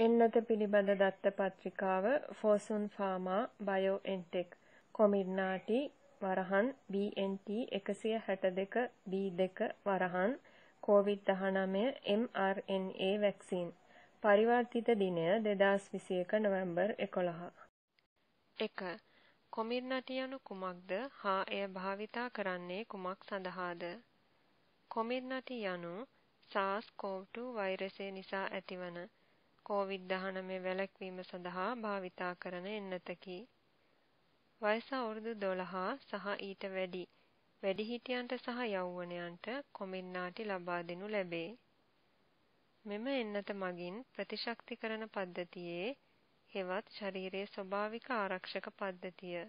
එන්නත පිළිබඳ දත්ත පත්‍රිකාව ෆෝසුන් ෆාමා බයෝඑන්ටෙක් කොමිර්නාටි වරහන් BNT 162 B2 වරහන්. COVID-19 mRNA වැක්සින් පරිවර්තිත දිනය 2021 නොවැම්බර් 11 1. කොමිර්නාටි යනු කුමක්ද? හා එය භාවිතා කරන්නේ කුමක් සඳහාද? කොමිර්නාටි යනු SARS-CoV-2 වෛරසය නිසා ඇතිවන COVID-19 වැළැක්වීම සඳහා භාවිතා කරන එන්නතකි. වයස අවුරුදු 12 සහ ඊට වැඩි වැඩිහිටියන්ට සහ යෞවනයන්ට කොමින්නාටි ලබා දෙනු ලැබේ. මෙම එන්නත මගින් ප්‍රතිශක්තිකරණ පද්ධතියේ හෙවත් ශරීරයේ ස්වභාවික ආරක්ෂක පද්ධතිය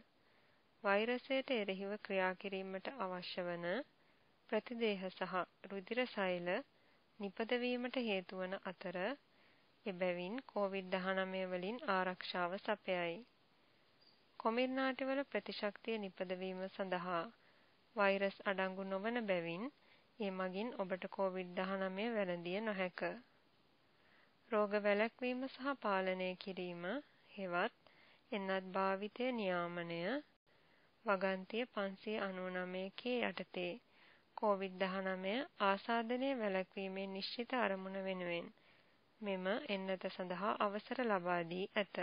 වෛරසයට එරෙහිව ක්‍රියා කිරීමට අවශ්‍ය වන ප්‍රතිදේහ සහ රුධිර සෛල නිපදවීමට හේතු වන අතර එබැවින් COVID-19 වලින් ආරක්ෂාව සපයයි. කොමිර්නාටිවල ප්‍රතිශක්තිය නිපදවීම සඳහා වෛරස් අඩංගු නොවන බැවින් ඒ මගින් ඔබට COVID-19 වැළඳිය නොහැක. රෝග වැළැක්වීම සහ පාලනය කිරීම හෙවත් එන්නත් භාවිතය නියාමනය වගන්තිය 599 කේ යටතේ COVID-19 ආසාදනය වැළැක්වීමේ නිශ්චිත අරමුණ වෙනුවෙන් මෙම එන්නත සඳහා අවසර ලබා දී ඇත.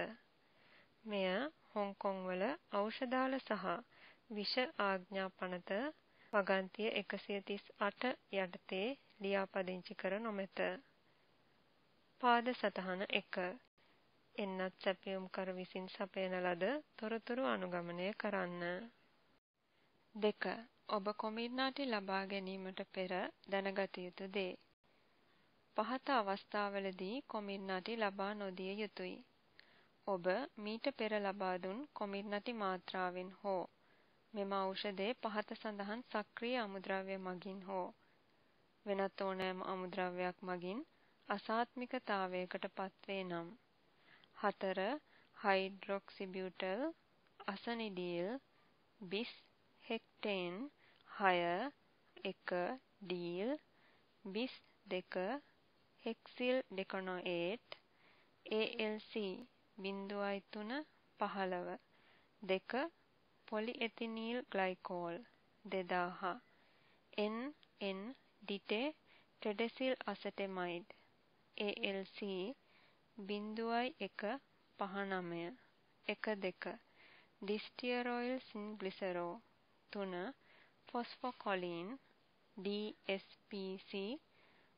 මෙය හොංකොං වල ඖෂධාල සහ විෂ ආඥා පනත වගන්තිය 138 යටතේ ලියාපදිංචි කර නොමැත. පාද සටහන 1 එන්නත් සැපයුම් කර විසින් සපයන ලද තොරතුරු අනුගමනය කරන්න. 2. ඔබ කොමිර්නාටි ලබා ගැනීමට පෙර දැනගත යුතු දේ පහත අවස්ථාවලදී කොමිර්නටි ලබා නොදිය යුතුය. ඔබ මීට පෙර ලබා දුන් කොමිර්නටි මාත්‍රාවෙන් හෝ මෙම ඖෂධය පහත සඳහන් සක්‍රීය අමුද්‍රව්‍ය මගින් හෝ වෙනත් ඕනෑම අමුද්‍රව්‍යයක් මගින් අසාත්මිකතාවයකට පත්වේ නම් 4 හයිඩ්‍රොක්සිබියුටල් අසනිඩිල් බිස් හෙක්ටේන් 6 1 ඩීල් බිස් 2 හෙක්සිල් ඩෙකොනොඒට් ALC 0.3 15 දෙක polyethylene glycol 2000 NN ditetradecyl acetamide ALC 0.1 59 12 distearoyl sn glycero 3 phosphocholine DSPC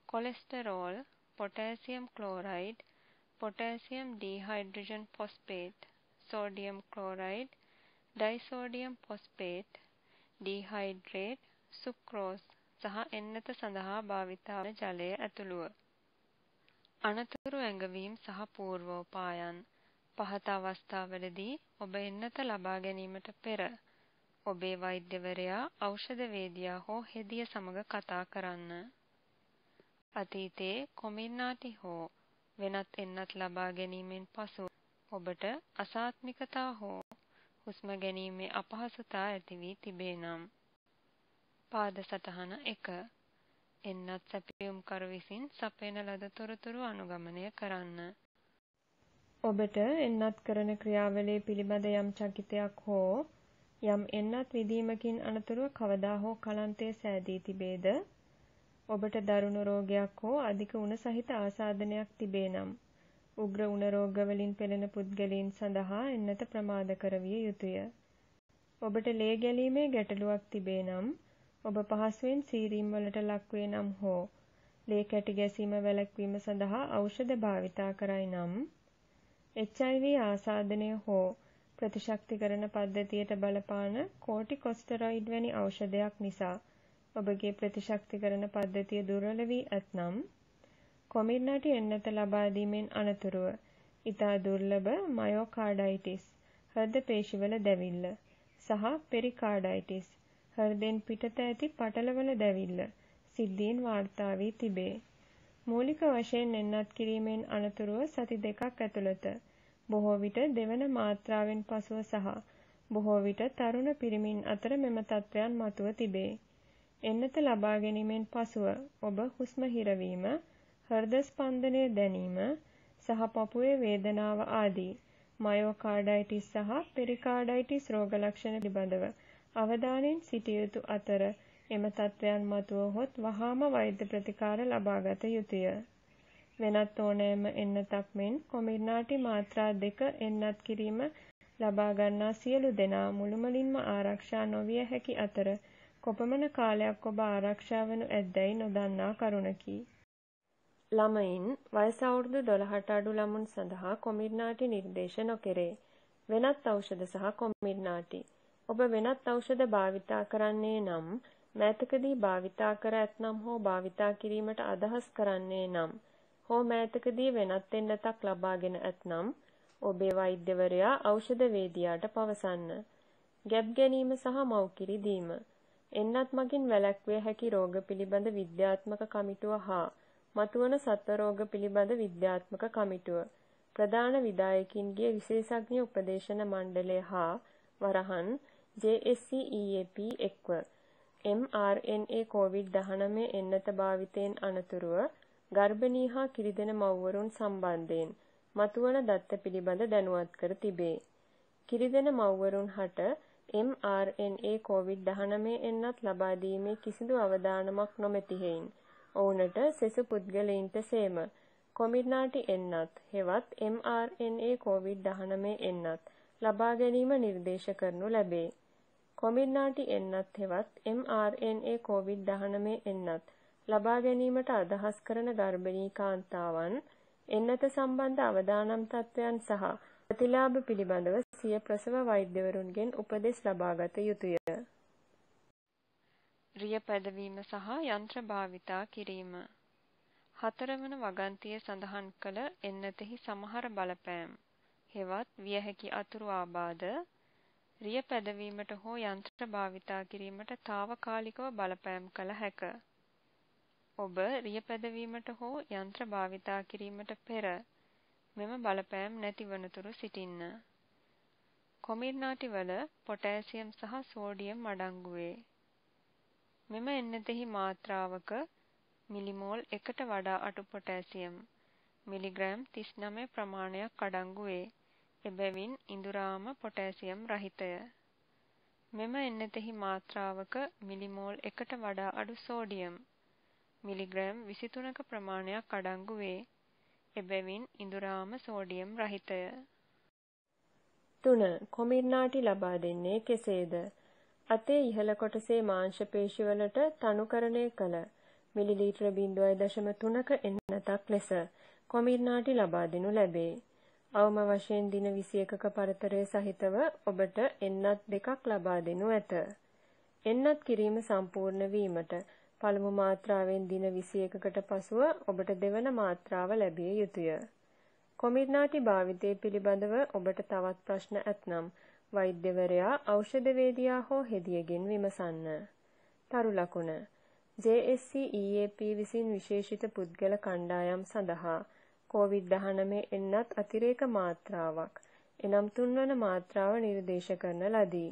cholesterol potassium chloride, potassium dihydrogen phosphate, sodium chloride, disodium phosphate, dehydrate, sucrose සහ එන්නත සඳහා භාවිතා වන ජලය ඇතුළුව. අනතුරු ඇඟවීම් සහ පූර්වෝපායන් පහත අවස්ථාවලදී ඔබ එන්නත ලබා ගැනීමට පෙර ඔබේ වෛද්‍යවරයා ඖෂධ වේදියා හෝ හෙදිය සමග කතා කරන්න. අතීතයේ කොමිර්නාටි හෝ වෙනත් එන්නත් ලබා ගැනීමෙන් පසු ඔබට අසාත්මිකතා හෝ හුස්ම ගැනීමේ අපහසුතා ඇති වී තිබේ නම් පාද සටහන 1 එන්නත් සැපයුම්කරු විසින් සපයන ලද තොරතුරු අනුගමනය කරන්න. ඔබට එන්නත් කරන ක්‍රියාවලිය පිළිබඳ යම් චකිතයක් හෝ යම් එන්නත් විදීමකින් අනතුරුව කවදා හෝ කලන්තය සෑදී තිබේද? ඔබට දරුණු රෝගයක් හෝ අධික උණ සහිත ආසාදනයක් තිබේ නම් උග්‍ර උණ රෝගවලින් පෙළෙන පුද්ගලයන් සඳහා එන්නත ප්‍රමාද කරවිය යුතුය. ඔබට ලේ ගැලීමේ ගැටලුවක් තිබේ නම් ඔබ පහසුවෙන් සීරීම් වලට ලක්වේ නම් හෝ ලේ කැටි ගැසීම වැළැක්වීම සඳහා ඖෂධ භාවිතා කරයි නම් HIV ආසාදනය හෝ ප්‍රතිශක්තිකරණ පද්ධතියට බලපාන කෝටිකොස්ටරොයිඩ් වැනි ඖෂධයක් නිසා ඔබගේ ප්‍රතිශක්තිකරණ පද්ධතිය දුර්වල වී ඇතනම් කොමිර්නාටි එන්නත ලබා දීමෙන් අනතුරුව ඊතා දුර්ලභ මයෝකාඩයිටිස් හෘද පේශිවල දැවිල්ල සහ පෙරිකාඩයිටිස් හෘදෙන් පිටත ඇති පටලවල දැවිල්ල සිද්ධීන් වාර්තා වී තිබේ. මූලික වශයෙන් එන්නත් කිරීමෙන් අනතුරුව සති දෙකක් ඇතුළත බොහෝ විට දෙවන මාත්‍රාවෙන් පසුව සහ බොහෝ විට තරුණ පිරිමින් අතර මෙම තත්ත්වයන් මතුව තිබේ. එන්නත ලබා ගැනීමෙන් පසුව ඔබ හුස්ම හිරවීම, හෘද ස්පන්දනය දැනීම, සහ පපුවේ වේදනාව ආදී මයෝකාඩයිටිස් සහ පෙරිකාඩයිටිස් රෝග ලක්ෂණ පිළිබඳව අවධානයෙන් සිටිය යුතු අතර එම තත්ත්වයන් මතුවහොත් වහාම වෛද්‍ය ප්‍රතිකාර ලබාගත යුතුය. වෙනත් ඕනෑම එන්නතක් මෙන් කොමිර්නාටි මාත්‍රා දෙක එන්නත් කිරීම ලබා ගන්නා සියලු දෙනා මුළුමනින්ම ආරක්ෂා නොවිය හැකි අතර කොපමණ කාලයක් ඔබ ආරක්ෂා වනු ඇද්දැයි නොදන්නා කරුණකි. ළමයින් වයස අවුරුදු 12ට අඩු ළමුන් සඳහා කොමිර්නාටි නිර්දේශ නොකෙරේ. වෙනත් ඖෂධ සහ කොමිර්නාටි. ඔබ වෙනත් ඖෂධ භාවිතා කරන්නේ නම් මෑතකදී භාවිතා කර ඇතනම් හෝ භාවිතා කිරීමට අදහස් කරන්නේ නම් හෝ මෑතකදී වෙනත් එන්නතක් ලබාගෙන ඇතනම් ඔබේ වෛද්‍යවරයා ඖෂධ වේදියාට පවසන්න. ගැබ් ගැනීම සහ මව්කිරි දීම. එන්නත් මගින් වැළැක්විය හැකි රෝග පිළිබඳ විද්‍යාත්මක කමිටුව හා මතුවන සත්ව රෝග පිළිබඳ විද්‍යාත්මක කමිටුව ප්‍රධාන විධායකින්ගේ විශේෂඥ උපදේශන මණ්ඩලය හා වරහන් JSCEAP එක්ව mRNA COVID-19 එන්නත භාවිතයෙන් අනතුරුව ගර්භණී හා කිරිදෙන මව්වරුන් සම්බන්ධයෙන් මතුවන දත්ත පිළිබඳ දැනුවත් කර තිබේ. කිරිදෙන මව්වරුන් හට mRNA COVID-19 එන්නත් ලබා දීමේ කිසිදු අවදානමක් නොමැති හේයින් ඔවුනට සෙසු පුද්ගලයින්ට සේම කොමිර්නාටි එන්නත් හෙවත් mRNA COVID-19 එන්නත් ලබා ගැනීම නිර්දේශ කරනු ලැබේ. කොමිර්නාටි එන්නත් හෙවත් mRNA COVID-19 එන්නත් ලබා ගැනීමට අදහස් කරන ගර්භණී කාන්තාවන් එන්නත සම්බන්ධ අවදානම් තත්ත්වයන් සහ ප්‍රතිලාභ පිළිබඳව සිය ප්‍රසව වෛද්‍යවරුන්ගෙන් උපදෙස් ලබාගත යුතුය. රිය පැදවීම සහ යන්ත්‍ර භාවිතා කිරීම හතරවන වගන්තිය සඳහන් කළ එන්නතෙහි සමහර බලපෑම් හෙවත් විය හැකි අතුරු ආබාධ රිය පැදවීමට හෝ යන්ත්‍ර භාවිතා කිරීමට తాවකාලිකව බලපෑම් කළ හැක. ඔබ රිය පැදවීමට හෝ යන්ත්‍ර භාවිතා කිරීමට පෙර මෙම බලපෑම් නැතිවනතුරු සිටින්න. කොමිර්නාටි වල පොටෑසියම් සහ සෝඩියම් අඩංගු වේ. මෙම එන්නතෙහි මාත්‍රාවක මිලිමෝල් 1ට වඩා අඩු පොටෑසියම් මිලිග්‍රෑම් 39 ප්‍රමාණයක් අඩංගු වේ. එබැවින් ඉඳුරාම පොටෑසියම් රහිතය. මෙම එන්නතෙහි මාත්‍රාවක මිලිමෝල් 1ට වඩා අඩු සෝඩියම් මිලිග්‍රෑම් 23ක ප්‍රමාණයක් අඩංගු වේ. එබැවින් ඉඳුරාම සෝඩියම් රහිතය. 3. කොමිර්නාටි ලබා දෙන්නේ කෙසේද? අතේ ඉහළ කොටසේ මාංශ පේශිවලට තනුකරණය කළ මිලිලීටර 0.3ක එන්නතක් ලෙස කොමිර්නාටි ලබා දෙනු ලැබේ. අවම වශයෙන් දින 21ක පරතරය සහිතව ඔබට එන්නත් දෙකක් ලබා දෙනු ඇත. එන්නත් කිරීම සම්පූර්ණ වීමට පළමු මාත්‍රාවෙන් දින 21කට පසුව ඔබට දෙවන මාත්‍රාව ලැබිය යුතුය. කොමිර්නාටි භාවිතය පිළිබඳව ඔබට තවත් ප්‍රශ්න ඇතනම් වෛද්‍යවරයා ඖෂධවේදියා හෝ හෙදියගෙන් විමසන්න. තරු ලකුණ JSC EAP විසින් විශේෂිත පුද්ගල කණ්ඩායම් සඳහා COVID-19 එන්නත් අතිරේක මාත්‍රාවක් එනම් තුන්වන මාත්‍රාව නිර්දේශ කරන ලදී.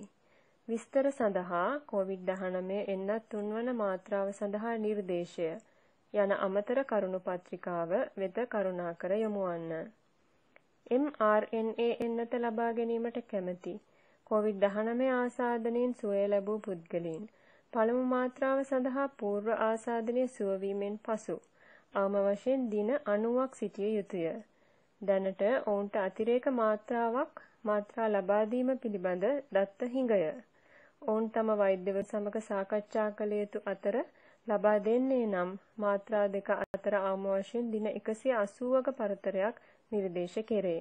විස්තර සඳහා COVID-19 එන්නත් තුන්වන මාත්‍රාව සඳහා නිර්දේශය යන අමතර කරුණු පත්‍රිකාව වෙත කරුණාකර යොමුවන්න. mRNA එන්නත ලබා ගැනීමට කැමැති COVID-19 ආසාදනයෙන් සුවය ලැබූ පුද්ගලයන් පළමු මාත්‍රාව සඳහා පූර්ව ආසාදනය සුවවීමෙන් පසු අවම වශයෙන් දින 90ක් සිටිය යුතුය. දැනට ඔවුන්ට අතිරේක මාත්‍රාවක් මාත්‍රා ලබා දීම පිළිබඳ දත්ත හිඟය. ඔවුන් තම වෛද්‍යවරු සමග සාකච්ඡා කළ යුතු අතර ලබා දෙන්නේ නම් මාත්‍රා දෙක අතර අවම වශයෙන් දින 180ක පරතරයක් නිර්දේශ කෙරේ.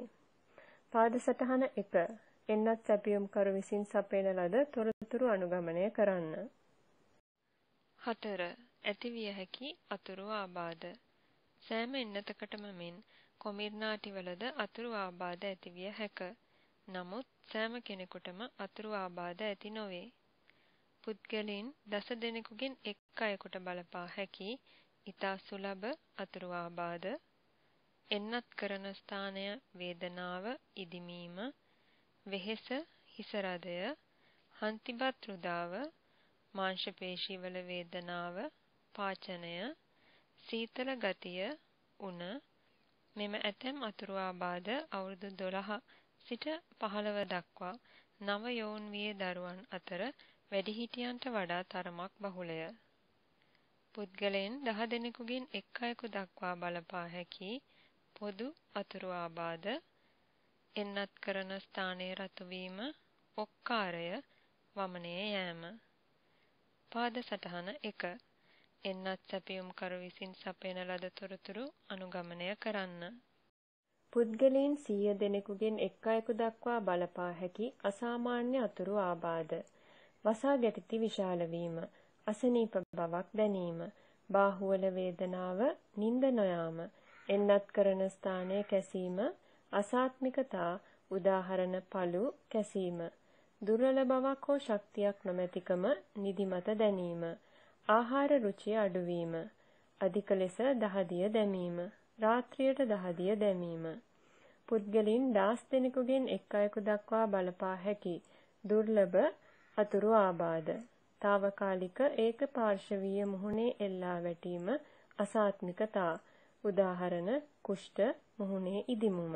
පාද සටහන 1 එන්නත් සැපියුම් කරු විසින් සපයන ලද තොරතුරු අනුගමනය කරන්න. 4 ඇතිවිය හැකි අතුරු ආබාධ සෑම එන්නතකටම මෙන් කොමිර්නාටිවලද අතුරු ආබාධ ඇතිවිය හැක. නමුත් සෑම කෙනෙකුටම අතුරු ආබාධ ඇති නොවේ. පුද්ගලයන් දස දෙනෙකුගෙන් එක් අයෙකුට බලපා හැකි ඊතා සුලභ අතුරු ආබාධ එන්නත් කරන ස්ථානය වේදනාව ඉදිමීම වෙහෙස හිස රදය හන්තිබත් රුදාව මාංශ පේශීවල වේදනාව පාචනය සීතල ගතිය උණ මෙම ඇතැම් අතුරු ආබාධ අවුරුදු 12 සිට 15 දක්වා නව යොවුන් වියේ දරුවන් අතර වැඩිහිටියන්ට වඩා තරමක් බහුලය. පුද්ගලයන් දහ දෙනෙකුගෙන් එක් අයෙකු දක්වා බලපා හැකි පොදු අතුරු ආබාධ එන්නත් කරන ස්ථානයේ රතු වීම, ඔක්කාරය, වමනේ යෑම. පාද සටහන 1. එන්නත් සැපයුම්කරු විසින් සපයන ලද තොරතුරු අනුගමනය කරන්න. පුද්ගලයන් සියය දෙනෙකුගෙන් එක් අයෙකු දක්වා බලපා හැකි අසාමාන්‍ය අතුරු ආබාධ. වසා ගැටිති විශාල වීම, අසනීප බවක් දැනීම, බාහුවල වේදනාව, නිින්ද නොයාම, එන්නත් කරන ස්ථානයේ කැසීම, අසාත්මිකතා, උදාහරණ පළු කැසීම, දුර්වල බවක් හෝ ශක්තියක් නොමැතිකම, නිදිමත දැනීම, ආහාර රුචිය අඩුවීම, අධික ලෙස දහදිය දැමීම, රාත්‍රියට දහදිය දැමීම. පුද්ගලින් දාස් දෙනෙකුගෙන් එක් අයෙකු දක්වා බලපා හැකි දුර්ලභ අතුරු ආබාධ. తాවකාලික ඒක පාර්ශවීය මුහුණේ එල්ලා වැටීම අසාත්මිකතා. උදාහරණ කුෂ්ඨ මුහුණේ ඉදිමුම.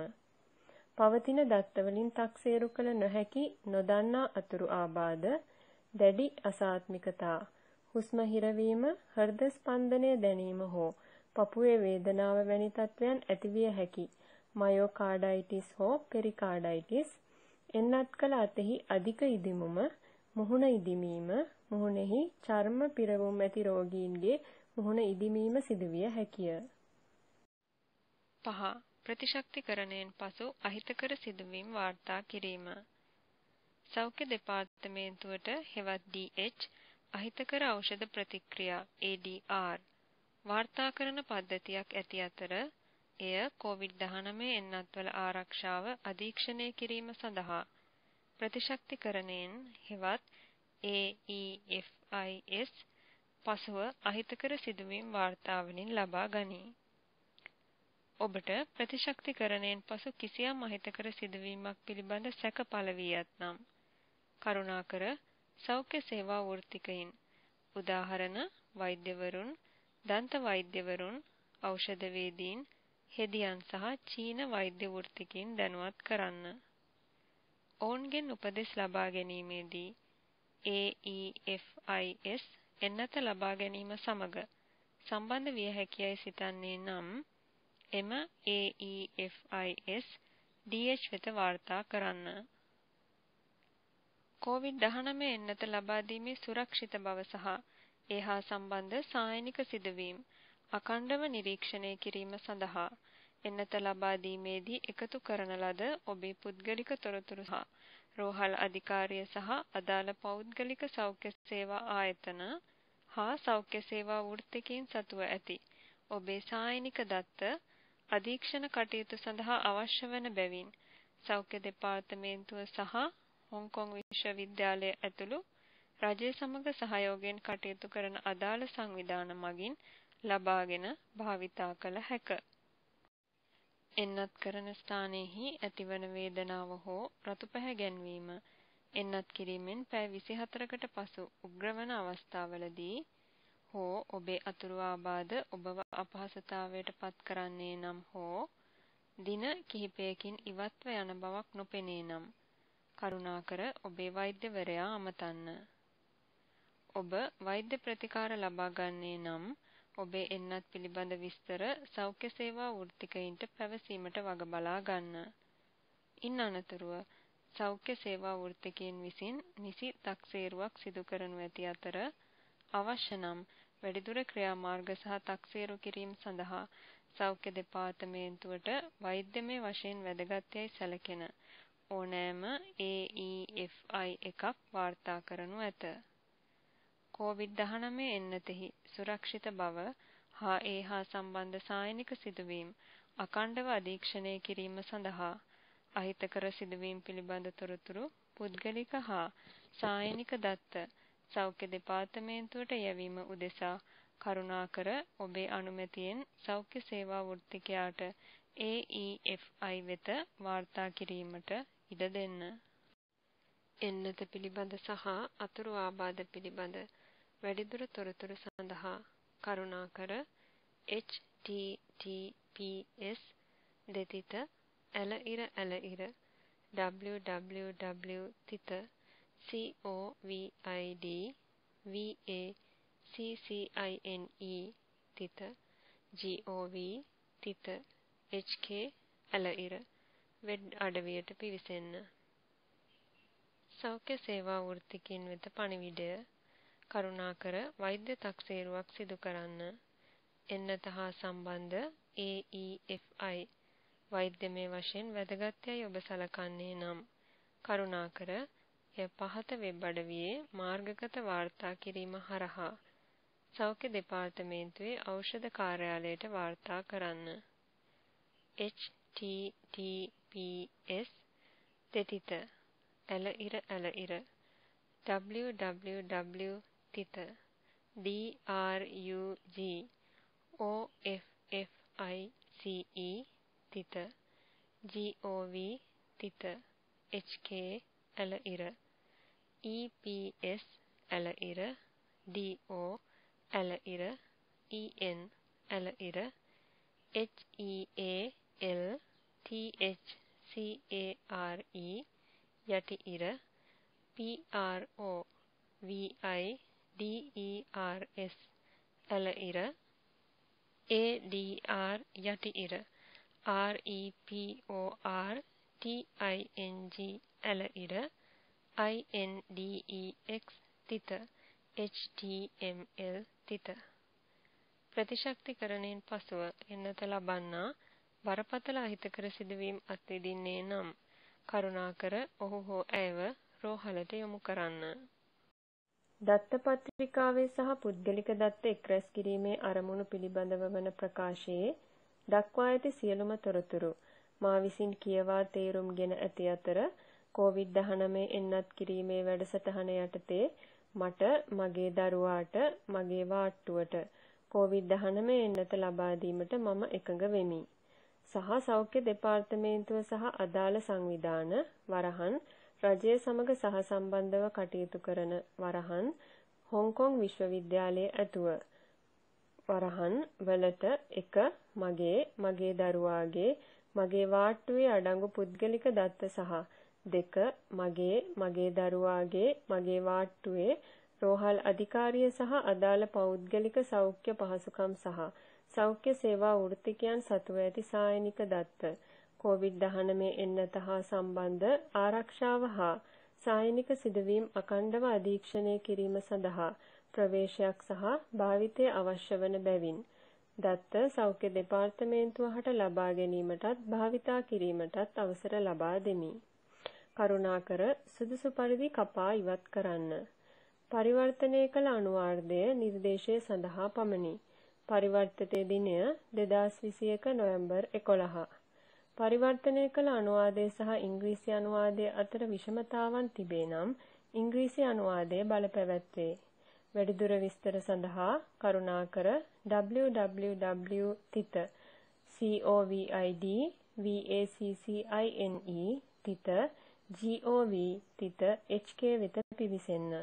පවතින දත්තවලින් තක්සේරු කළ නොහැකි නොදන්නා අතුරු ආබාධ දැඩි අසාත්මිකතා. හුස්ම හිරවීම හෘද ස්පන්දනය දැනීම හෝ පපුවේ වේදනාව වැනි තත්වයන් ඇතිවිය හැකි මයෝකාඩයිටිස් හෝ පෙරිකාඩයිටිස් එන්නත් කළ අතෙහි අධික ඉදිමුම මුහුණ ඉදිමීම මුහුණෙහි චර්ම පිරවුම් ඇති රෝගීන්ගේ මුහුණ ඉදිමීම සිදුවිය හැකිය. පහ ප්‍රතිශක්තිකරණයෙන් පසු අහිතකර සිදුවීම් වාර්තා කිරීම. සෞඛ්‍ය දෙපාර්තමේන්තුවට හෙවත් DH අහිතකර ඖෂධ ප්‍රතික්‍රියා ADR වාර්තා කරන පද්ධතියක් ඇති අතර එය COVID-19 එන්නත්වල ආරක්ෂාව අධීක්ෂණය කිරීම සඳහා ප්‍රතිශක්තිකරණයෙන් හෙවත් AEFIS පසුව අහිතකර සිදුවීම් වාර්තාවලින් ලබා ගනී. ඔබට ප්‍රතිශක්තිකරණයෙන් පසු කිසියම් අහිතකර සිදුවීමක් පිළිබඳ සැක පළ වී ඇතනම් කරුණාකර සෞඛ්‍ය සේවා වෘත්තිකයින් උදාහරණ වෛද්‍යවරුන්, දන්ත වෛද්‍යවරුන්, ඖෂධවේදීන්, හෙදියන් සහ චීන වෛද්‍ය වෘත්තිකයින් දැනුවත් කරන්න. ඔවුන්ගෙන් උපදෙස් ලබා ගැනීමේදී AEFIS එන්නත ලබා ගැනීම සමග සම්බන්ධ විය හැකියයි සිතන්නේ නම් එම AEFIS DH වෙත වාර්තා කරන්න. COVID-19 එන්නත ලබා දීමේ සුරක්ෂිත බව සහ ඒ හා සම්බන්ධ සායනික සිදුවීම් අකණ්ඩව නිරීක්ෂණය කිරීම සඳහා එන්නත ලබා දීමේදී එකතු කරන ලද ඔබේ පුද්ගලික තොරතුරු හා රෝහල් අධිකාරිය සහ අදාළ පෞද්ගලික සෞඛ්‍ය සේවා ආයතන හා සෞඛ්‍ය සේවා වෘත්තිකයින් සතුව ඇති ඔබේ සායනික දත්ත අධීක්ෂණ කටයුතු සඳහා අවශ්‍ය වන බැවින් සෞඛ්‍ය දෙපාර්තමේන්තුව සහ හොංකොං විශ්වවිද්‍යාලය ඇතුළු රජය සමග සහයෝගයෙන් කටයුතු කරන අදාළ සංවිධාන මගින් ලබාගෙන භාවිතා කළ හැක. එන්නත් කරන ස්ථානයෙහි ඇතිවන වේදනාව හෝ රතු පැහැගැන්වීම එන්නත් කිරීමෙන් පැය 24කට පසු උග්‍රවන අවස්ථාවලදී හෝ ඔබේ අතුරු ආබාධ ඔබව අපහසුතාවයට පත් කරන්නේ නම් හෝ දින කිහිපයකින් ඉවත්ව යන බවක් නොපෙනේ නම් කරුණාකර ඔබේ වෛද්‍යවරයා අමතන්න. ඔබ වෛද්‍ය ප්‍රතිකාර ලබා ගන්නේ නම් ඔබේ එන්නත් පිළිබඳ විස්තර සෞඛ්‍ය සේවා වෘත්තිකයින්ට පැවසීමට වග බලා ගන්න. ඉන් අනතුරුව සෞඛ්‍ය සේවා වෘත්තිකයන් විසින් නිසි තක්සේරුවක් සිදු කරනු ඇති අතර අවශ්‍ය නම් වැඩිදුර ක්‍රියාමාර්ග සහ තක්සේරු කිරීම සඳහා සෞඛ්‍ය දෙපාර්තමේන්තුවට වෛද්‍යමය වශයෙන් වැදගත් යයි සැලකෙන ඕනෑම AEFI එකක් වාර්තා කරනු ඇත. COVID-19 එන්නතෙහි සුරක්ෂිත බව හා ඒ හා සම්බන්ධ සායනික සිදුවීම් අකණ්ඩව අධීක්ෂණය කිරීම සඳහා අහිතකර සිදුවීම් පිළිබඳ තොරතුරු පුද්ගලික හා සායනික දත්ත සෞඛ්‍ය දෙපාර්තමේන්තුවට යැවීම උදෙසා කරුණාකර ඔබේ අනුමැතියෙන් සෞඛ්‍ය සේවා වෘත්තිකයාට AEFI වෙත වාර්තා කිරීමට ඉඩ දෙන්න. එන්නත පිළිබඳ සහ අතුරු ආබාධ පිළිබඳ වැඩිදුර තොරතුරු සඳහා කරුණාකර https දෙතිත ඇල ඉර ඇල ඉර www තිත covid vaccine තිත gov තිත hk ඇල ඉර වෙඩ් අඩවියට පිවිසෙන්න. සෞඛ්‍ය සේවා වෘත්තිකින් වෙත පණිවිඩය කරුණාකර වෛද්‍ය තක්සේරුවක් සිදු කරන්න එන්නත හා සම්බන්ධ AEFI වෛද්‍යමය වශයෙන් වැදගත් යයි ඔබ සලකන්නේ නම් කරුණාකර එය පහත වෙබ් අඩවියේ මාර්ගගත වාර්තා කිරීම හරහා සෞඛ්‍ය දෙපාර්තමේන්තුවේ ඖෂධ කාර්යාලයට වාර්තා කරන්න. https தித்த டிஆர்யுஜி ஓஎஃப்எஃப்ஐசிஇ தித்த ஜிஓவி தித்த எச்கே ಅಲ ಇರ ಇ ಪಿ ಎಸ್ ಅಲ ಇರ ಡಿ ಒ ಅಲ ಇರ ಇ ಎನ್ ಅಲ ಇರ H E A L T H C A R E ಯಟಿ ಇರ P R O V I do ඇල ඉර en ඇල ඉර heal thcare යටි ඉර pro viders ඇල ඉර adr යටි ඉර repor ting ඇල ඉර index තිත html තිත ප්‍රතිශක්තිකරණයෙන් පසුව එන්නත ලබන්නා බරපතල අහිතකර සිදුවීම් අත්විඳින්නේ නම් කරුණාකර ඔහු හෝ ඇයව රෝහලට යොමු කරන්න. දත්ත පත්‍රිකාවේ සහ පුද්ගලික දත්ත එක්රැස් කිරීමේ අරමුණු පිළිබඳව වන ප්‍රකාශයේ දක්වා ඇති සියලුම තොරතුරු මා විසින් කියවා තේරුම්ගෙන ඇති අතර COVID-19 එන්නත් කිරීමේ වැඩසටහන යටතේ මට මගේ දරුවාට මගේ වාට්ටුවට COVID-19 එන්නත ලබා දීමට මම එකඟ වෙමි. සහ සෞඛ්‍ය දෙපාර්තමේන්තුව සහ අදාළ සංවිධාන වරහන් රජය සමග සහසම්බන්ධව කටයුතු කරන වරහන් හොංකොං විශ්වවිද්‍යාලයේ ඇතුව. වරහන් වලට එක මගේ මගේ දරුවාගේ මගේ වාට්ටුවේ අඩංගු පුද්ගලික දත්ත සහ දෙක මගේ මගේ දරුවාගේ මගේ වාට්ටුවේ රෝහල් අධිකාරිය සහ අදාළ පෞද්ගලික සෞඛ්‍ය පහසුකම් සහ සෞඛ්‍ය සේවා වෘත්තිකයන් සතුව ඇති සායනික දත්ත. COVID-19 එන්නත හා සම්බන්ධ ආරක්ෂාව හා සායනික සිදුවීම් අකණ්ඩව අධීක්ෂණය කිරීම සඳහා ප්‍රවේශයක් සහ භාවිතය අවශ්‍ය වන බැවින් දත්ත සෞඛ්‍ය දෙපාර්තමේන්තුව හට ලබා ගැනීමටත් භාවිතා කිරීමටත් අවසර ලබා දෙමි. කරුණාකර සුදුසු පරිදි කපා ඉවත් කරන්න. පරිවර්තනය කළ අනුවාර්ධය නිර්දේශය සඳහා පමණි. පරිවර්තිතයේ දිනය 2021 නොවැම්බර් 11. පරිවර්තනය කළ අනුවාදය සහ ඉංග්‍රීසි අනුවාදය අතර විෂමතාවන් තිබේ නම් ඉංග්‍රීසි අනුවාදය බලපැවැත්වේ. වැඩිදුර විස්තර සඳහා කරුණාකර www තිත covid vaccine තිත gov තිත hk වෙත පිවිසෙන්න.